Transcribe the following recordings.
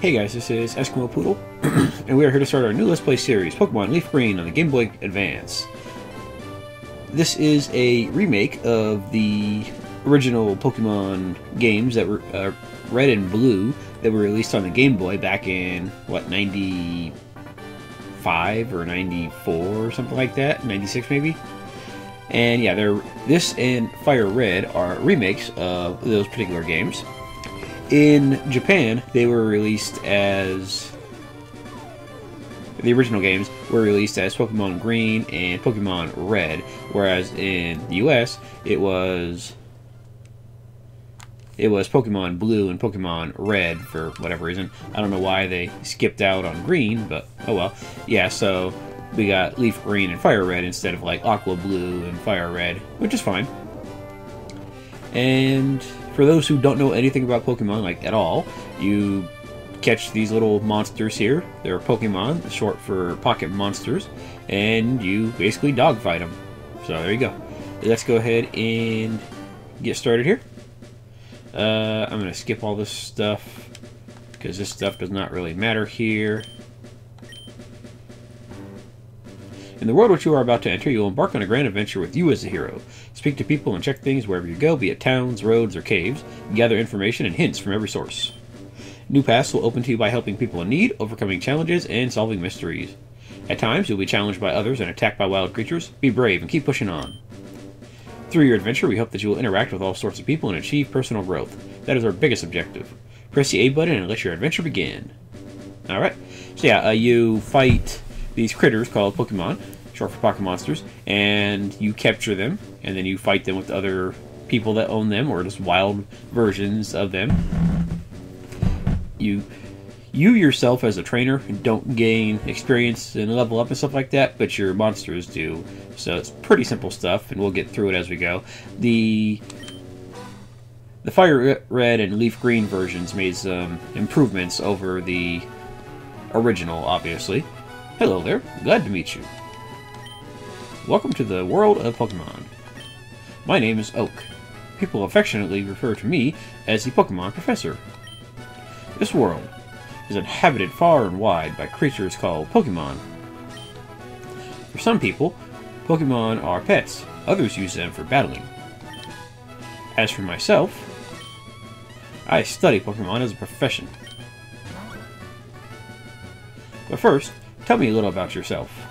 Hey guys, this is Eskimo Poodle, and we are here to start our new Let's Play series, Pokemon Leaf Green on the Game Boy Advance. This is a remake of the original Pokemon games that were uh, Red and Blue that were released on the Game Boy back in, what, 95 or 94 or something like that? 96 maybe? And yeah, they're this and Fire Red are remakes of those particular games. In Japan, they were released as the original games were released as Pokemon Green and Pokemon Red, whereas in the US it was it was Pokemon Blue and Pokemon Red for whatever reason. I don't know why they skipped out on Green, but oh well. Yeah, so we got Leaf Green and Fire Red instead of like Aqua Blue and Fire Red, which is fine. And for those who don't know anything about Pokemon, like at all, you catch these little monsters here. They're Pokemon, short for Pocket Monsters, and you basically dogfight them. So there you go. Let's go ahead and get started here. Uh, I'm going to skip all this stuff because this stuff does not really matter here. In the world which you are about to enter, you will embark on a grand adventure with you as the hero. Speak to people and check things wherever you go, be it towns, roads, or caves. Gather information and hints from every source. New paths will open to you by helping people in need, overcoming challenges, and solving mysteries. At times, you'll be challenged by others and attacked by wild creatures. Be brave and keep pushing on. Through your adventure, we hope that you will interact with all sorts of people and achieve personal growth. That is our biggest objective. Press the A button and let your adventure begin. Alright, so yeah, uh, you fight these critters called Pokemon, short for Pocket Monsters, and you capture them, and then you fight them with other people that own them, or just wild versions of them. You you yourself as a trainer don't gain experience and level up and stuff like that, but your monsters do. So it's pretty simple stuff, and we'll get through it as we go. The the Fire Red and Leaf Green versions made some improvements over the original, obviously. Hello there, glad to meet you. Welcome to the world of Pokemon. My name is Oak. People affectionately refer to me as the Pokemon Professor. This world is inhabited far and wide by creatures called Pokemon. For some people, Pokemon are pets, others use them for battling. As for myself, I study Pokemon as a profession. But first, Tell me a little about yourself.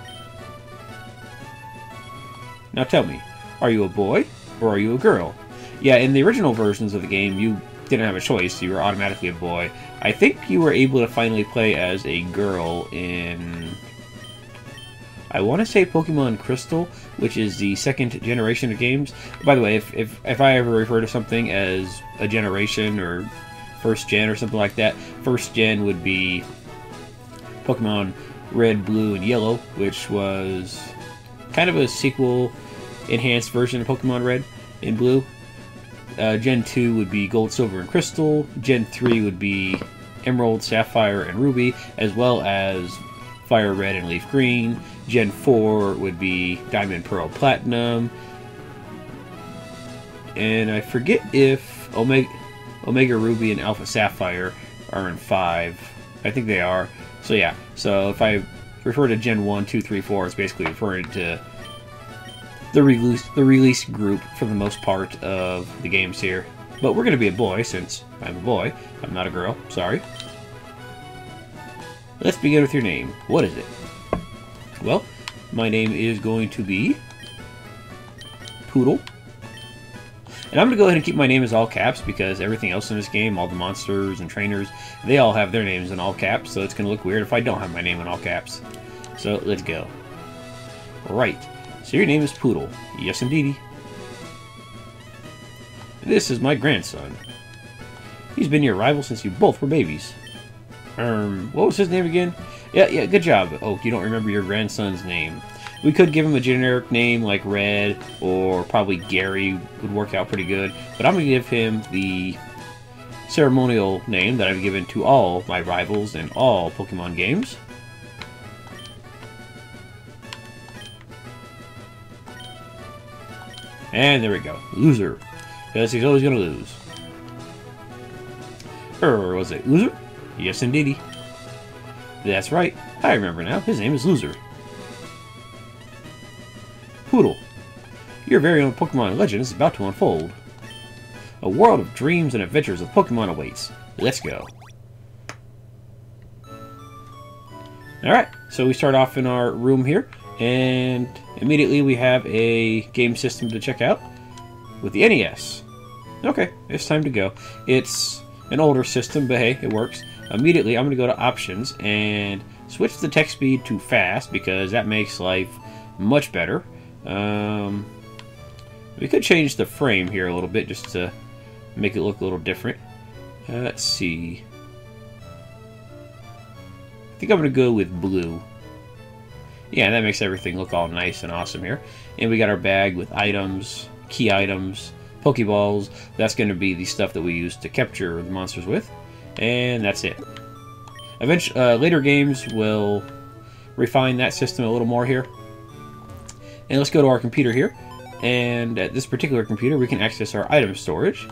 Now tell me, are you a boy or are you a girl? Yeah, in the original versions of the game, you didn't have a choice. You were automatically a boy. I think you were able to finally play as a girl in... I want to say Pokemon Crystal, which is the second generation of games. By the way, if, if, if I ever refer to something as a generation or first gen or something like that, first gen would be Pokemon Red, Blue, and Yellow, which was kind of a sequel enhanced version of Pokemon Red and Blue. Uh, Gen 2 would be Gold, Silver, and Crystal. Gen 3 would be Emerald, Sapphire, and Ruby, as well as Fire Red and Leaf Green. Gen 4 would be Diamond, Pearl, Platinum. And I forget if Omega, Omega Ruby and Alpha Sapphire are in 5. I think they are. So yeah, so if I refer to Gen 1, 2, 3, 4, it's basically referring to the release the release group for the most part of the games here. But we're going to be a boy since I'm a boy. I'm not a girl. Sorry. Let's begin with your name. What is it? Well, my name is going to be Poodle. And I'm going to go ahead and keep my name as all caps because everything else in this game, all the monsters and trainers, they all have their names in all caps, so it's going to look weird if I don't have my name in all caps. So let's go. Right. So your name is Poodle. Yes, indeedy. This is my grandson. He's been your rival since you both were babies. Um, what was his name again? Yeah, yeah, good job. Oh, you don't remember your grandson's name. We could give him a generic name like Red or probably Gary would work out pretty good. But I'm going to give him the ceremonial name that I've given to all my rivals in all Pokemon games. And there we go. Loser. Because he's always going to lose. Or was it loser? Yes, indeedy. That's right. I remember now. His name is Loser. Poodle. Your very own Pokemon legend is about to unfold. A world of dreams and adventures of Pokemon awaits. Let's go. Alright, so we start off in our room here, and immediately we have a game system to check out with the NES. Okay, it's time to go. It's an older system, but hey, it works. Immediately, I'm going to go to Options and switch the text speed to Fast because that makes life much better. Um, we could change the frame here a little bit just to make it look a little different. Uh, let's see. I think I'm going to go with blue. Yeah, that makes everything look all nice and awesome here. And we got our bag with items, key items, Pokeballs. That's going to be the stuff that we use to capture the monsters with. And that's it. Eventually, uh, later games will refine that system a little more here. And let's go to our computer here. And at this particular computer, we can access our item storage.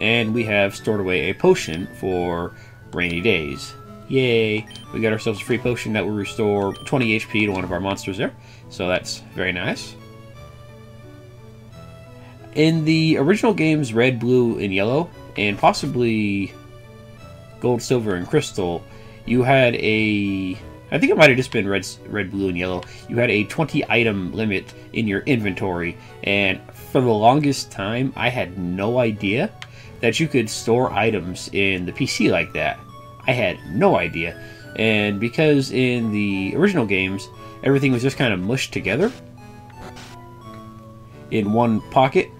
And we have stored away a potion for rainy days. Yay! We got ourselves a free potion that will restore 20 HP to one of our monsters there. So that's very nice. In the original games Red, Blue, and Yellow, and possibly Gold, Silver, and Crystal, you had a I think it might have just been red, red, blue, and yellow. You had a 20 item limit in your inventory, and for the longest time, I had no idea that you could store items in the PC like that. I had no idea. And because in the original games, everything was just kind of mushed together in one pocket,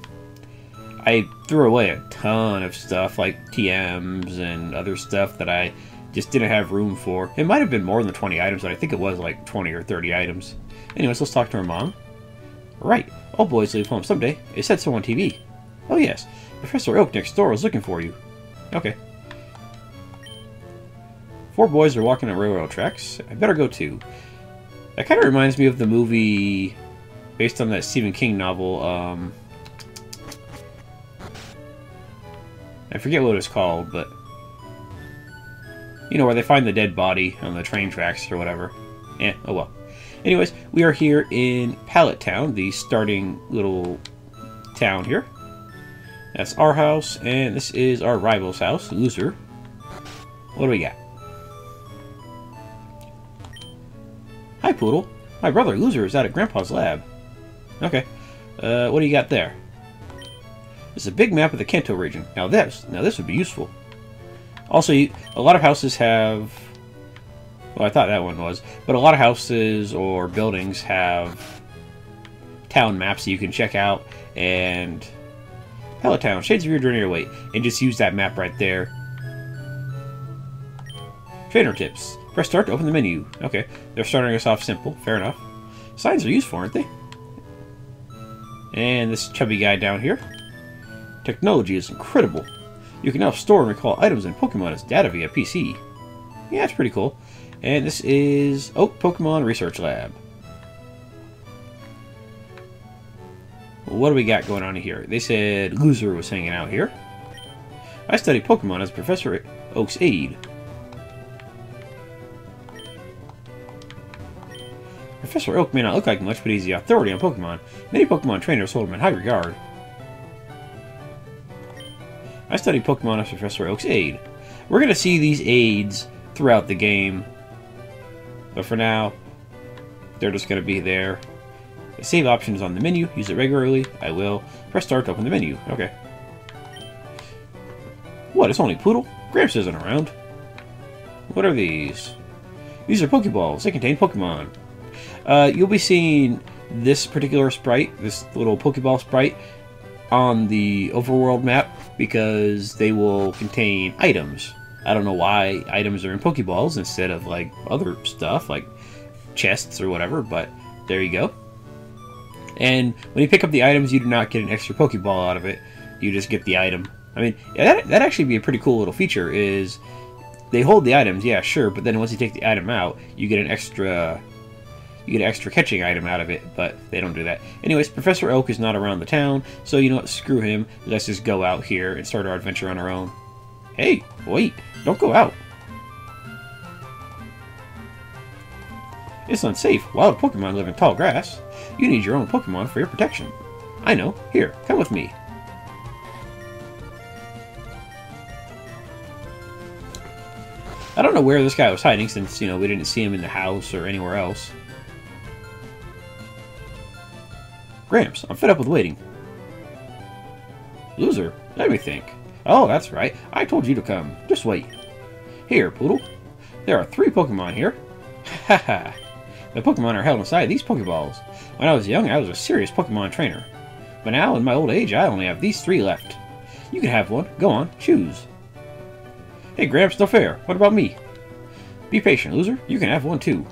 I threw away a ton of stuff like TMs and other stuff that I just didn't have room for. It might have been more than 20 items, but I think it was like 20 or 30 items. Anyways, let's talk to her mom. Right, oh all boys leave home someday. It said so on TV. Oh yes, Professor Oak next door is looking for you. Okay. Four boys are walking on railroad tracks. I better go too. That kind of reminds me of the movie based on that Stephen King novel. Um, I forget what it's called, but you know where they find the dead body on the train tracks or whatever. Eh, oh well. Anyways, we are here in Pallet Town, the starting little town here. That's our house, and this is our rival's house, Loser. What do we got? Hi, Poodle. My brother, Loser, is out at Grandpa's lab. Okay. Uh, what do you got there? It's a big map of the Kanto region. Now this, now this would be useful. Also, a lot of houses have... Well, I thought that one was. But a lot of houses or buildings have town maps that you can check out. And Pallet Town, Shades of Your Journey away. And just use that map right there. Trainer tips. Press start to open the menu. Okay, they're starting us off simple. Fair enough. Signs are useful, aren't they? And this chubby guy down here. Technology is incredible. You can now store and recall items in Pokemon as data via PC. Yeah, it's pretty cool. And this is Oak Pokemon Research Lab. What do we got going on here? They said Loser was hanging out here. I study Pokemon as Professor Oak's aide. Professor Oak may not look like much, but he's the authority on Pokemon. Many Pokemon trainers hold him in high regard. I studied Pokemon as Professor Oak's aide. We're going to see these aides throughout the game. But for now, they're just going to be there. The save option is on the menu. Use it regularly. I will. Press start to open the menu. Okay. What? It's only Poodle? Gramps isn't around. What are these? These are Pokeballs. They contain Pokemon. Uh, you'll be seeing this particular sprite, this little Pokeball sprite, on the overworld map because they will contain items. I don't know why items are in Pokeballs instead of like other stuff like chests or whatever, but there you go. And when you pick up the items, you do not get an extra Pokeball out of it. You just get the item. I mean, that that actually be a pretty cool little feature. Is they hold the items, yeah, sure, but then once you take the item out, you get an extra you get an extra catching item out of it, but they don't do that. Anyways, Professor Oak is not around the town, so you know what, screw him. Let's just go out here and start our adventure on our own. Hey, wait, don't go out. It's unsafe. Wild Pokemon live in tall grass. You need your own Pokemon for your protection. I know. Here, come with me. I don't know where this guy was hiding since, you know, we didn't see him in the house or anywhere else. Gramps, I'm fed up with waiting. Loser, let me think. Oh, that's right. I told you to come. Just wait. Here, Poodle. There are three Pokemon here. Ha ha. the Pokemon are held inside these Pokeballs. When I was young, I was a serious Pokemon trainer. But now, in my old age, I only have these three left. You can have one. Go on, choose. Hey, Gramps, no fair. What about me? Be patient, loser. You can have one too.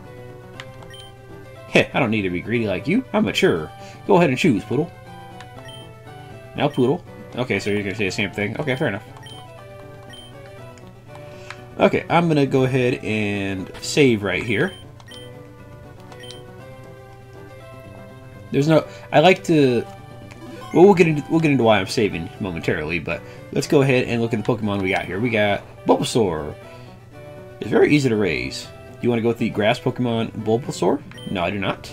Heh, I don't need to be greedy like you. I'm mature. Go ahead and choose, Poodle. Now, Poodle. Okay, so you're going to say the same thing. Okay, fair enough. Okay, I'm going to go ahead and save right here. There's no... I like to... Well, we'll get into we'll get into why I'm saving momentarily, but let's go ahead and look at the Pokemon we got here. We got Bulbasaur. It's very easy to raise. Do you want to go with the grass Pokemon Bulbasaur? No, I do not.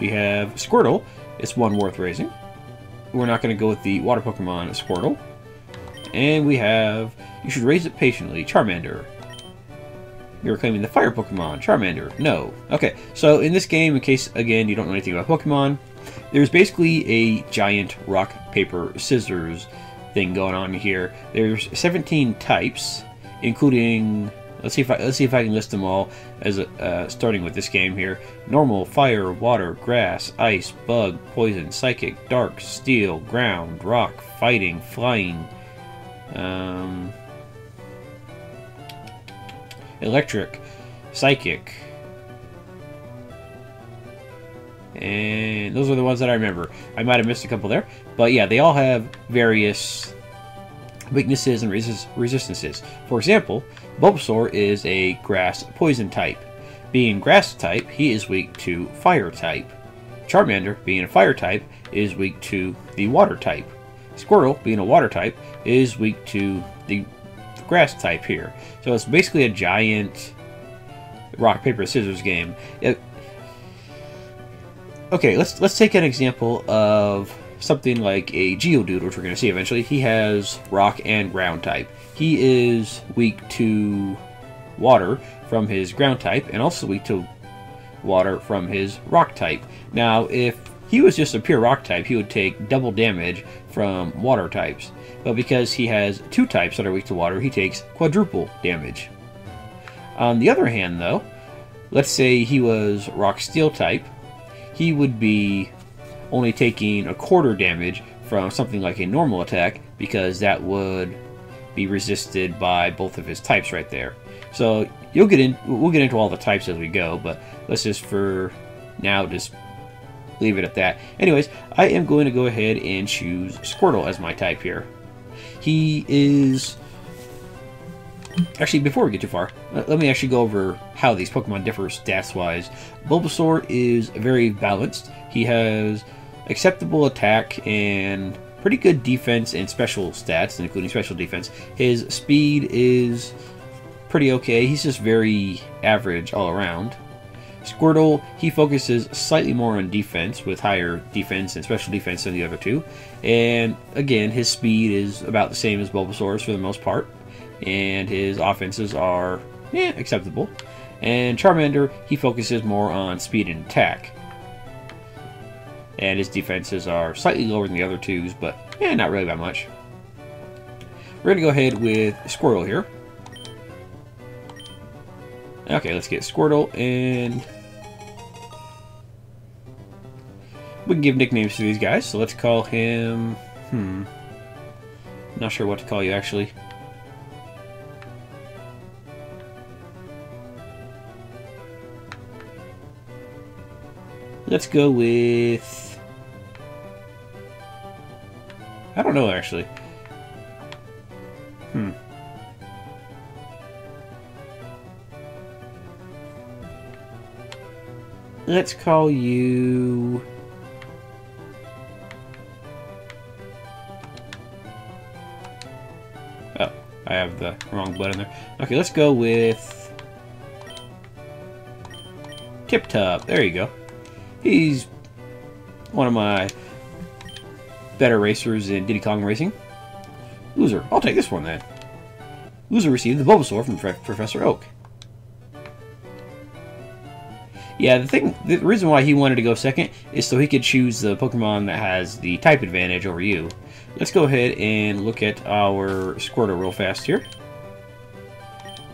We have Squirtle. It's one worth raising. We're not going to go with the water Pokemon Squirtle. And we have, you should raise it patiently, Charmander. You're claiming the fire Pokemon, Charmander. No. Okay, so in this game, in case, again, you don't know anything about Pokemon, there's basically a giant rock, paper, scissors thing going on here. There's 17 types, including let's see if I let's see if I can list them all as a, uh, starting with this game here. Normal, fire, water, grass, ice, bug, poison, psychic, dark, steel, ground, rock, fighting, flying, um, electric, psychic, and those are the ones that I remember. I might have missed a couple there, but yeah, they all have various weaknesses and resist resistances. For example, Bulbasaur is a grass poison type. Being grass type, he is weak to fire type. Charmander, being a fire type, is weak to the water type. Squirtle, being a water type, is weak to the grass type here. So it's basically a giant rock paper scissors game. It, okay, let's let's take an example of something like a Geodude, which we're going to see eventually. He has rock and ground type. He is weak to water from his ground type, and also weak to water from his rock type. Now, if he was just a pure rock type, he would take double damage from water types. But because he has two types that are weak to water, he takes quadruple damage. On the other hand, though, let's say he was rock steel type, he would be only taking a quarter damage from something like a normal attack because that would be resisted by both of his types right there. So you'll get in. We'll get into all the types as we go, but let's just for now just leave it at that. Anyways, I am going to go ahead and choose Squirtle as my type here. He is Actually, before we get too far, let me actually go over how these Pokemon differ stats-wise. Bulbasaur is very balanced. He has acceptable attack and pretty good defense and special stats, including special defense. His speed is pretty okay. He's just very average all around. Squirtle, he focuses slightly more on defense with higher defense and special defense than the other two. And again, his speed is about the same as Bulbasaur's for the most part. And his offenses are yeah, acceptable. And Charmander, he focuses more on speed and attack and his defenses are slightly lower than the other twos, but yeah, not really that much. We're going to go ahead with Squirtle here. Okay, let's get Squirtle, and we can give nicknames to these guys, so let's call him... Hmm. Not sure what to call you, actually. Let's go with... I don't know, actually. Hmm. Let's call you... Oh, I have the wrong blood in there. Okay, let's go with... Tip Top. There you go. He's one of my better racers in Diddy Kong Racing. Loser. I'll take this one then. Loser received the Bulbasaur from Professor Oak. Yeah, the thing, the reason why he wanted to go second is so he could choose the Pokemon that has the type advantage over you. Let's go ahead and look at our Squirtle real fast here.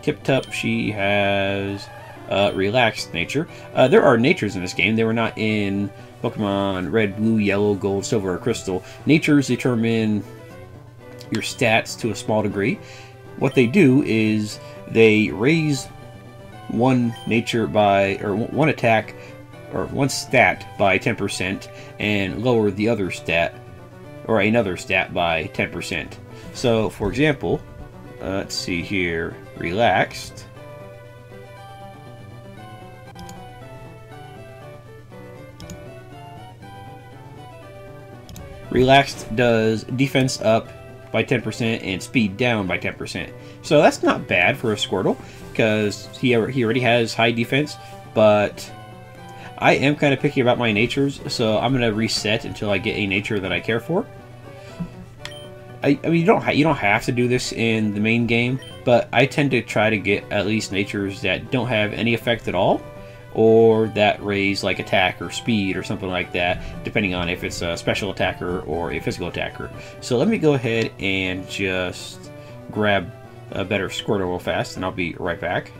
Tip Top, she has uh, relaxed nature. Uh, there are natures in this game. They were not in Pokemon Red, Blue, Yellow, Gold, Silver, or Crystal. Natures determine your stats to a small degree. What they do is they raise one nature by, or one attack, or one stat by 10%, and lower the other stat, or another stat by 10%. So, for example, uh, let's see here, relaxed. Relaxed does defense up by 10% and speed down by 10%. So that's not bad for a Squirtle because he, he already has high defense, but I am kind of picky about my natures, so I'm going to reset until I get a nature that I care for. I, I mean, you don't you don't have to do this in the main game, but I tend to try to get at least natures that don't have any effect at all, or that raise like attack or speed or something like that, depending on if it's a special attacker or a physical attacker. So let me go ahead and just grab a better Squirtle real fast, and I'll be right back.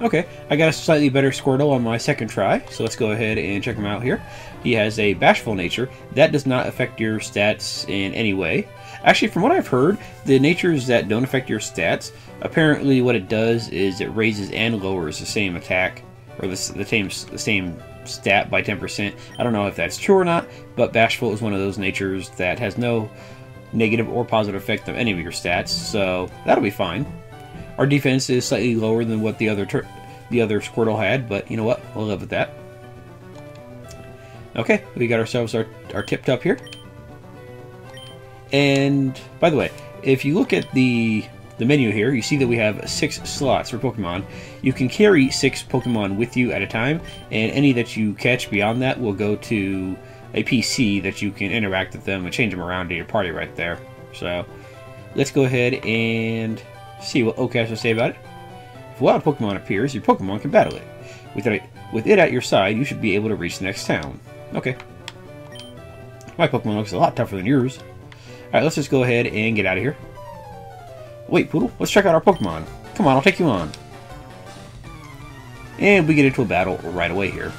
Okay, I got a slightly better Squirtle on my second try, so let's go ahead and check him out here. He has a bashful nature. That does not affect your stats in any way. Actually, from what I've heard, the natures that don't affect your stats, apparently what it does is it raises and lowers the same attack, or the, the same, the same stat by 10%. I don't know if that's true or not, but Bashful is one of those natures that has no negative or positive effect of any of your stats, so that'll be fine. Our defense is slightly lower than what the other the other Squirtle had, but you know what? We'll live with that. Okay, we got ourselves our, our tip top here. And by the way, if you look at the the menu here, you see that we have six slots for Pokemon. You can carry six Pokemon with you at a time, and any that you catch beyond that will go to a PC that you can interact with them and change them around to your party right there. So, let's go ahead and see what Oak has to say about it. If a wild Pokemon appears, your Pokemon can battle it. With it, with it at your side, you should be able to reach the next town. Okay. My Pokemon looks a lot tougher than yours. Alright, let's just go ahead and get out of here. Wait, Poodle, let's check out our Pokemon. Come on, I'll take you on. And we get into a battle right away here.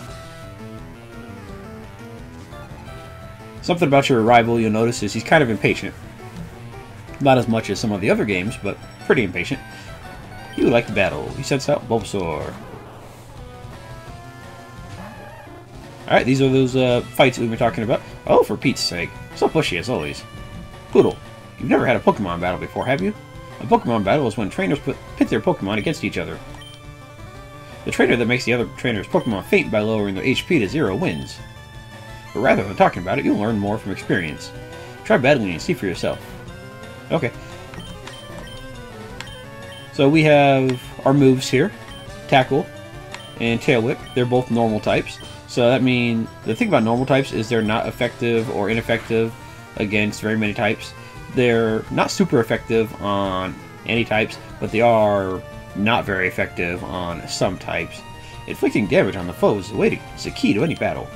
Something about your arrival you'll notice is he's kind of impatient. Not as much as some of the other games, but pretty impatient. He would like to battle. He sets out Bulbasaur. Alright, these are those uh, fights we've been talking about. Oh, for Pete's sake. So pushy as always. Poodle, you've never had a Pokemon battle before, have you? A Pokemon battle is when trainers put, pit their Pokemon against each other. The trainer that makes the other trainer's Pokemon faint by lowering their HP to zero wins. But rather than talking about it, you'll learn more from experience. Try battling and see for yourself. Okay. So we have our moves here. Tackle and Tail Whip. They're both normal types. So that means the thing about normal types is they're not effective or ineffective against very many types. They're not super effective on any types, but they are not very effective on some types. Inflicting damage on the foes is the, is the key to any battle.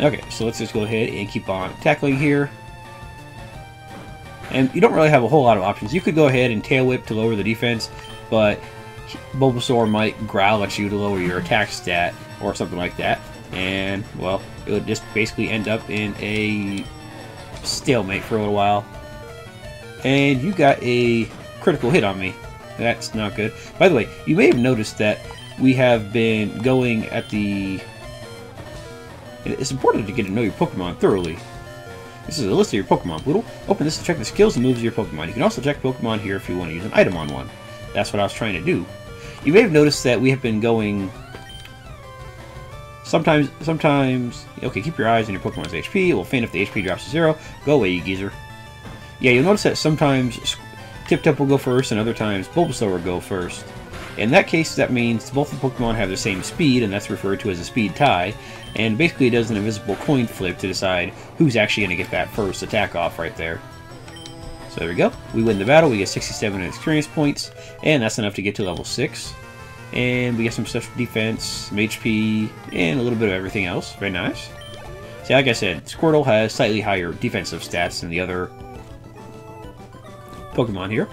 Okay, so let's just go ahead and keep on tackling here. And you don't really have a whole lot of options. You could go ahead and tail whip to lower the defense, but Bulbasaur might growl at you to lower your attack stat or something like that. And, well, it would just basically end up in a stalemate for a little while. And you got a critical hit on me. That's not good. By the way, you may have noticed that we have been going at the... It's important to get to know your Pokemon thoroughly. This is a list of your Pokemon. Poodle, open this to check the skills and moves of your Pokemon. You can also check Pokemon here if you want to use an item on one. That's what I was trying to do. You may have noticed that we have been going... Sometimes, sometimes... Okay, keep your eyes on your Pokemon's HP. It will faint if the HP drops to zero. Go away, you geezer. Yeah, you'll notice that sometimes Tip Top will go first, and other times Bulbasaur will go first. In that case, that means both the Pokemon have the same speed, and that's referred to as a speed tie, and basically it does an invisible coin flip to decide who's actually going to get that first attack off right there. So there we go. We win the battle, we get 67 experience points, and that's enough to get to level 6. And we get some special defense, some HP, and a little bit of everything else. Very nice. See, like I said, Squirtle has slightly higher defensive stats than the other Pokemon here.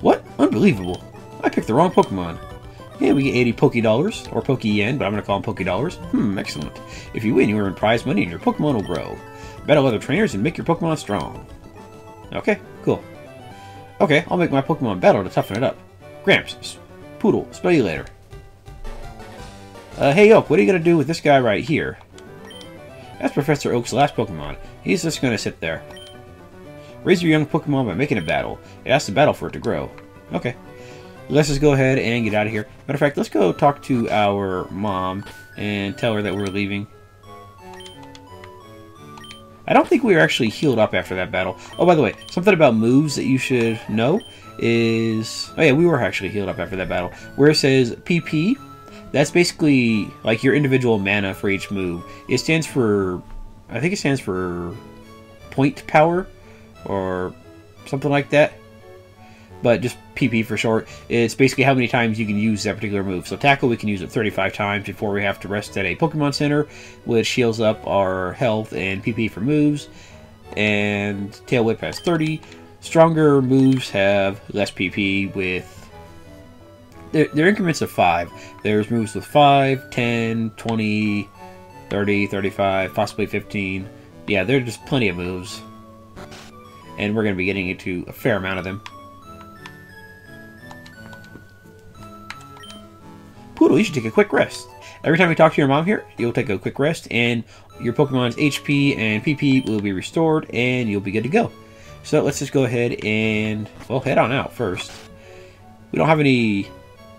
What? Unbelievable. I picked the wrong Pokemon. Yeah, we get 80 Poke Dollars, or Poke Yen, but I'm going to call them Poke Dollars. Hmm, excellent. If you win, you earn prize money and your Pokemon will grow. Battle other trainers and make your Pokemon strong. Okay, cool. Okay, I'll make my Pokemon battle to toughen it up. Gramps, Poodle, spell you later. Uh, hey Oak, what are you going to do with this guy right here? That's Professor Oak's last Pokemon. He's just going to sit there. Raise your young Pokemon by making a battle. It has to battle for it to grow. Okay. Let's just go ahead and get out of here. Matter of fact, let's go talk to our mom and tell her that we're leaving. I don't think we were actually healed up after that battle. Oh, by the way, something about moves that you should know is... Oh yeah, we were actually healed up after that battle. Where it says PP, that's basically like your individual mana for each move. It stands for... I think it stands for point power or something like that but just PP for short. It's basically how many times you can use that particular move. So Tackle, we can use it 35 times before we have to rest at a Pokemon Center, which heals up our health and PP for moves. And Tail Whip has 30. Stronger moves have less PP with... They're, they're increments of 5. There's moves with 5, 10, 20, 30, 35, possibly 15. Yeah, there are just plenty of moves. And we're going to be getting into a fair amount of them. Poodle, you should take a quick rest. Every time you talk to your mom here, you'll take a quick rest, and your Pokemon's HP and PP will be restored, and you'll be good to go. So let's just go ahead and, well, head on out first. We don't have any,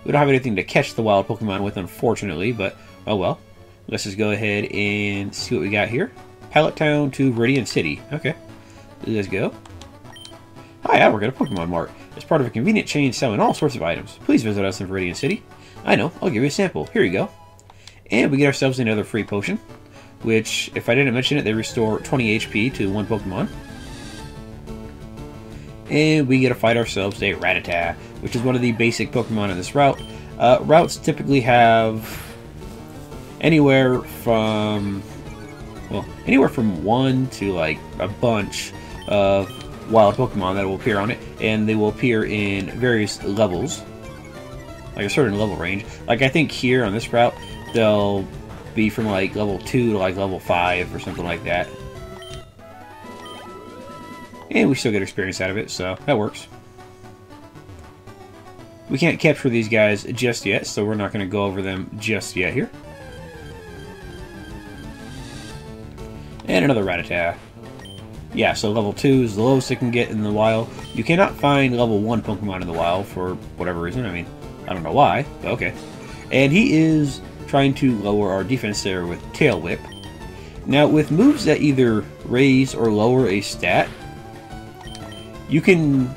we don't have anything to catch the wild Pokemon with, unfortunately, but, oh well. Let's just go ahead and see what we got here. Pallet Town to Viridian City. Okay. Let's go. Hi, I work at a Pokemon Mart. It's part of a convenient chain selling all sorts of items. Please visit us in Viridian City. I know, I'll give you a sample. Here you go. And we get ourselves another free potion, which, if I didn't mention it, they restore 20 HP to one Pokemon. And we get to fight ourselves a Rattata, which is one of the basic Pokemon in this route. Uh, routes typically have anywhere from, well, anywhere from one to like a bunch of wild Pokemon that will appear on it, and they will appear in various levels like a certain level range. Like I think here on this route, they'll be from like level 2 to like level 5 or something like that. And we still get experience out of it, so that works. We can't capture these guys just yet, so we're not going to go over them just yet here. And another Rattata. Yeah, so level 2 is the lowest it can get in the wild. You cannot find level 1 Pokemon in the wild for whatever reason. I mean, I don't know why, but okay. And he is trying to lower our defense there with Tail Whip. Now, with moves that either raise or lower a stat, you can...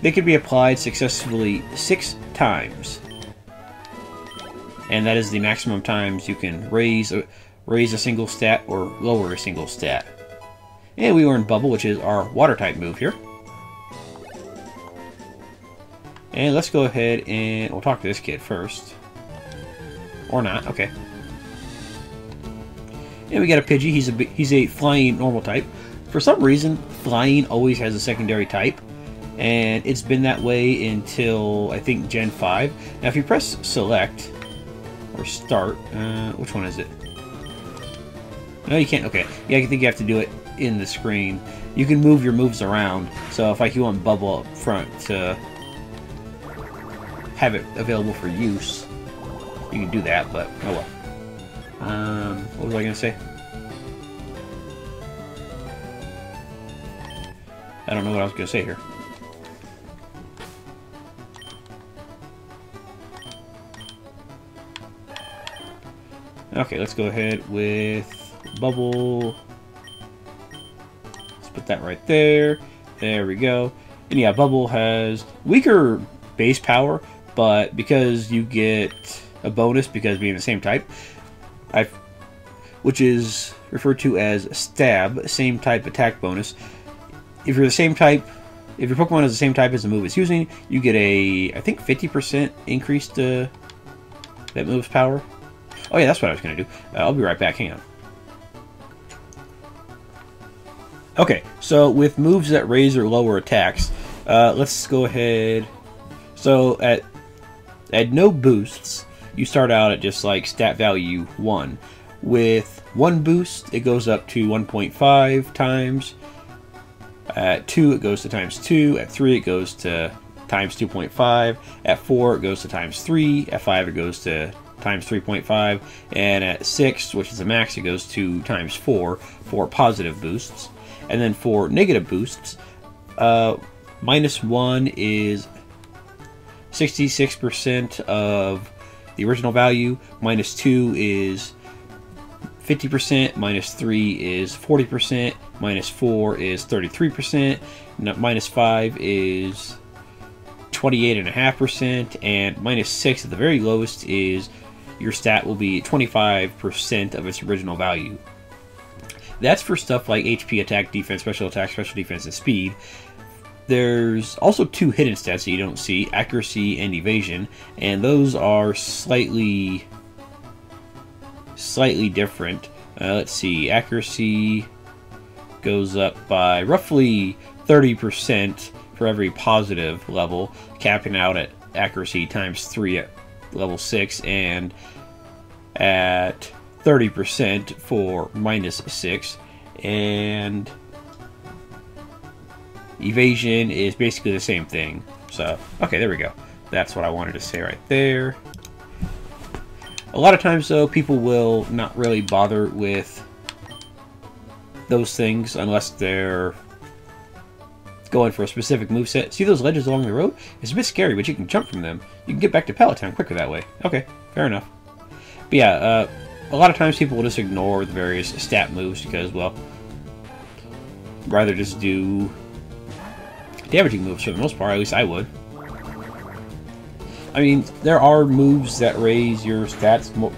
They can be applied successfully six times. And that is the maximum times you can raise a, raise a single stat or lower a single stat. And we earn Bubble, which is our water-type move here. And let's go ahead and we'll talk to this kid first. Or not, okay. And we got a Pidgey. He's a he's a flying normal type. For some reason, flying always has a secondary type, and it's been that way until I think Gen 5. Now, if you press select or start, uh, which one is it? No, you can't. Okay, yeah, I think you have to do it in the screen. You can move your moves around. So if like you want Bubble up front to have it available for use, you can do that, but oh well. Um, what was I going to say? I don't know what I was going to say here. Okay, let's go ahead with Bubble. Let's put that right there. There we go. And yeah, Bubble has weaker base power, but because you get a bonus because being the same type, I, which is referred to as Stab, same type attack bonus. If you're the same type, if your Pokemon is the same type as the move it's using, you get a, I think, 50% increase to that move's power. Oh yeah, that's what I was going to do. Uh, I'll be right back. Hang on. Okay, so with moves that raise or lower attacks, uh, let's go ahead. So at at no boosts, you start out at just like stat value 1. With 1 boost, it goes up to 1.5 times. At 2, it goes to times 2. At 3, it goes to times 2.5. At 4, it goes to times 3. At 5, it goes to times 3.5. And at 6, which is the max, it goes to times 4 for positive boosts. And then for negative boosts, uh, minus 1 is 66% of the original value, minus 2 is 50%, minus 3 is 40%, minus 4 is 33%, minus 5 is 28.5%, and minus 6 at the very lowest is your stat will be 25% of its original value. That's for stuff like HP, attack, defense, special attack, special defense, and speed. There's also two hidden stats that you don't see, accuracy and evasion, and those are slightly slightly different. Uh, let's see, accuracy goes up by roughly 30% for every positive level, capping out at accuracy times 3 at level 6, and at 30% for minus 6, and Evasion is basically the same thing. So, okay, there we go. That's what I wanted to say right there. A lot of times, though, people will not really bother with those things unless they're going for a specific move set. See those ledges along the road? It's a bit scary, but you can jump from them. You can get back to Pallet Town quicker that way. Okay, fair enough. But yeah, uh, a lot of times people will just ignore the various stat moves because, well, rather just do damaging moves for the most part, at least I would. I mean, there are moves that raise your stats more,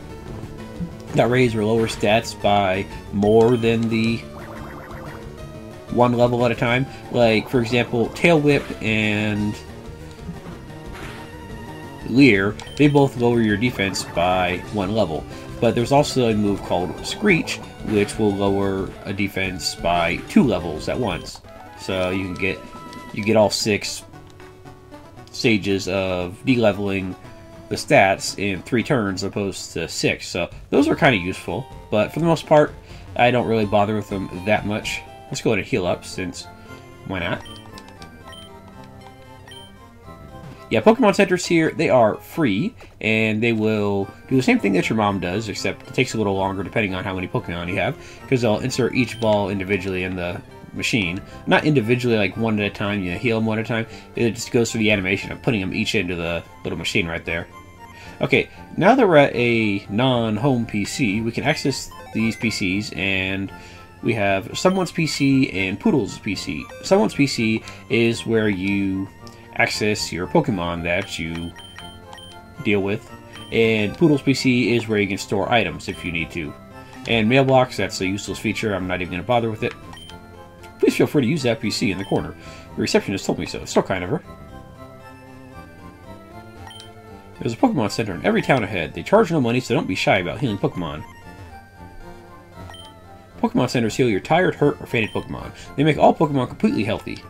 that raise or lower stats by more than the one level at a time. Like, for example, Tail Whip and Leer, they both lower your defense by one level. But there's also a move called Screech, which will lower a defense by two levels at once. So you can get you get all six stages of de-leveling the stats in three turns opposed to six. So those are kind of useful, but for the most part, I don't really bother with them that much. Let's go ahead and heal up since why not? Yeah, Pokemon Centers here, they are free, and they will do the same thing that your mom does, except it takes a little longer depending on how many Pokemon you have, because they'll insert each ball individually in the machine. Not individually, like one at a time, you heal them one at a time. It just goes through the animation of putting them each into the little machine right there. Okay, now that we're at a non-home PC, we can access these PCs and we have someone's PC and Poodle's PC. Someone's PC is where you access your Pokemon that you deal with, and Poodle's PC is where you can store items if you need to. And Mailbox, that's a useless feature, I'm not even going to bother with it. Please feel free to use that PC in the corner. The receptionist told me so. Still kind of her. There's a Pokemon Center in every town ahead. They charge no money, so don't be shy about healing Pokemon. Pokemon Centers heal your tired, hurt, or fainted Pokemon. They make all Pokemon completely healthy.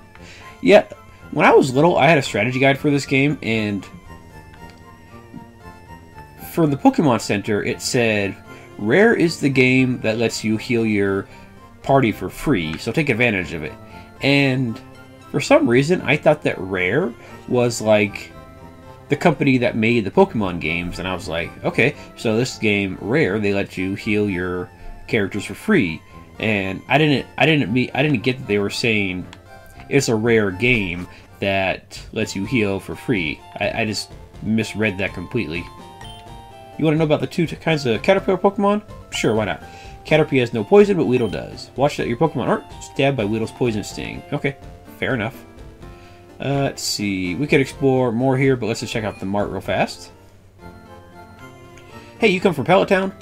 Yeah, when I was little, I had a strategy guide for this game, and for the Pokemon Center, it said, Rare is the game that lets you heal your party for free, so take advantage of it. And for some reason, I thought that Rare was like the company that made the Pokemon games, and I was like, okay, so this game Rare, they let you heal your characters for free, and I didn't, I didn't meet, I didn't get that they were saying it's a rare game that lets you heal for free. I, I just misread that completely. You want to know about the two kinds of Caterpillar Pokemon? Sure, why not? Caterpie has no poison, but Weedle does. Watch that your Pokemon aren't stabbed by Weedle's poison sting. Okay, fair enough. Uh, let's see. We could explore more here, but let's just check out the mart real fast. Hey, you come from Pallet Town?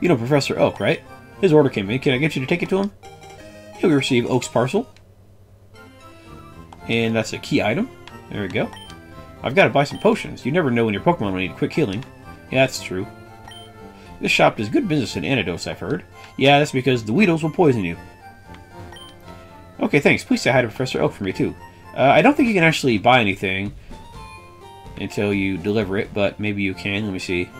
You know Professor Oak, right? His order came in. Can I get you to take it to him? We receive Oak's parcel. And that's a key item. There we go. I've got to buy some potions. You never know when your Pokemon will need quick healing. Yeah, that's true. This shop does good business in antidotes, I've heard. Yeah, that's because the Weedles will poison you. Okay, thanks. Please say hi to Professor Oak for me, too. Uh, I don't think you can actually buy anything until you deliver it, but maybe you can. Let me see.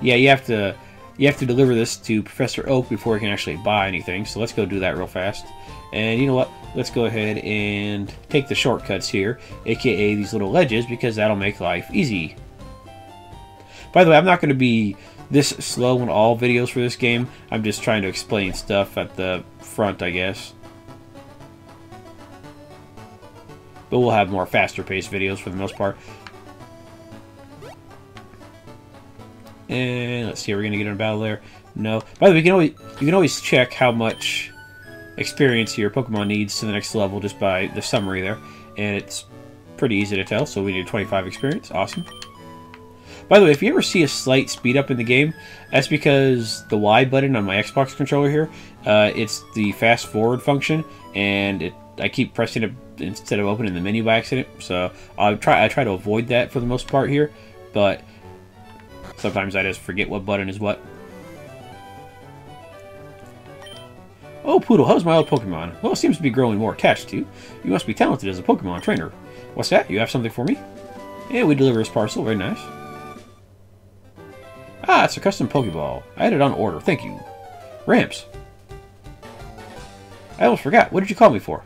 Yeah, you have to you have to deliver this to Professor Oak before you can actually buy anything. So let's go do that real fast. And you know what? Let's go ahead and take the shortcuts here, aka these little ledges, because that'll make life easy. By the way, I'm not going to be this slow in all videos for this game. I'm just trying to explain stuff at the front, I guess. But we'll have more faster paced videos for the most part. And let's see, are we gonna get in a battle there? No. By the way, you can always you can always check how much experience your Pokemon needs to the next level just by the summary there. And it's pretty easy to tell, so we need 25 experience. Awesome. By the way, if you ever see a slight speed up in the game, that's because the Y button on my Xbox controller here, uh, it's the fast forward function, and it, I keep pressing it instead of opening the menu by accident. So I try I try to avoid that for the most part here, but sometimes I just forget what button is what. Oh, Poodle, how's my old Pokemon? Well, it seems to be growing more attached to you. You must be talented as a Pokemon trainer. What's that? You have something for me? Yeah, we deliver his parcel. Very nice. Ah, it's a custom Pokeball. I had it on order. Thank you. Gramps. I almost forgot. What did you call me for?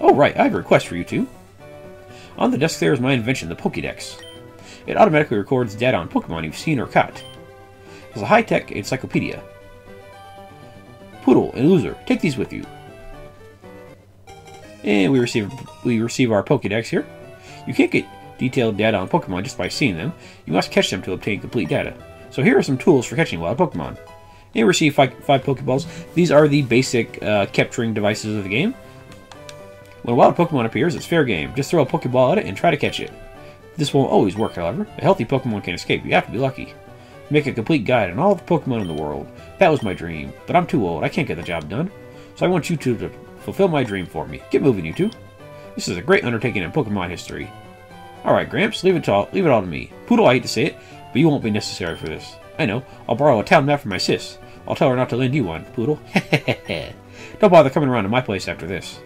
Oh, right. I have a request for you two. On the desk there is my invention, the Pokédex. It automatically records data on Pokemon you've seen or caught. It's a high-tech encyclopedia. Poodle and Loser, take these with you. And we receive we receive our Pokédex here. You can't get detailed data on Pokemon just by seeing them. You must catch them to obtain complete data. So here are some tools for catching wild Pokemon. You receive five, five Pokeballs. These are the basic uh, capturing devices of the game. When a wild Pokemon appears, it's fair game. Just throw a Pokeball at it and try to catch it. This won't always work, however. A healthy Pokemon can escape. You have to be lucky. Make a complete guide on all the Pokemon in the world. That was my dream, but I'm too old. I can't get the job done. So I want you two to fulfill my dream for me. Get moving, you two. This is a great undertaking in Pokemon history. Alright, Gramps, leave it, all, leave it all to me. Poodle, I hate to say it, but you won't be necessary for this. I know. I'll borrow a town map from my sis. I'll tell her not to lend you one, Poodle. Don't bother coming around to my place after this.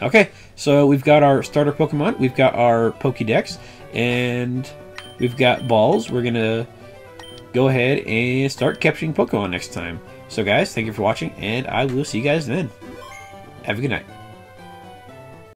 Okay, so we've got our starter Pokemon, we've got our Pokédex, and we've got balls. We're going to go ahead and start capturing Pokemon next time. So guys, thank you for watching, and I will see you guys then. Have a good night.